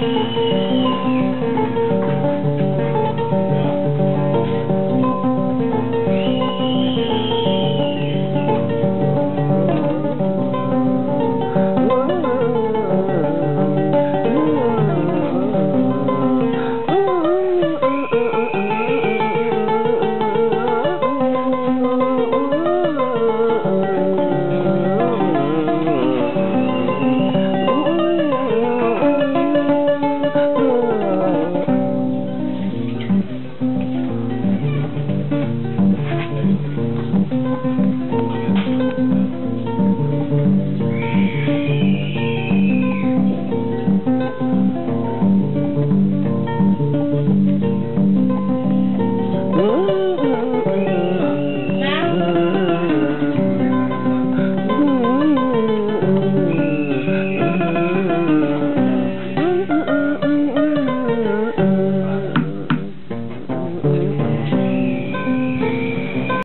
Música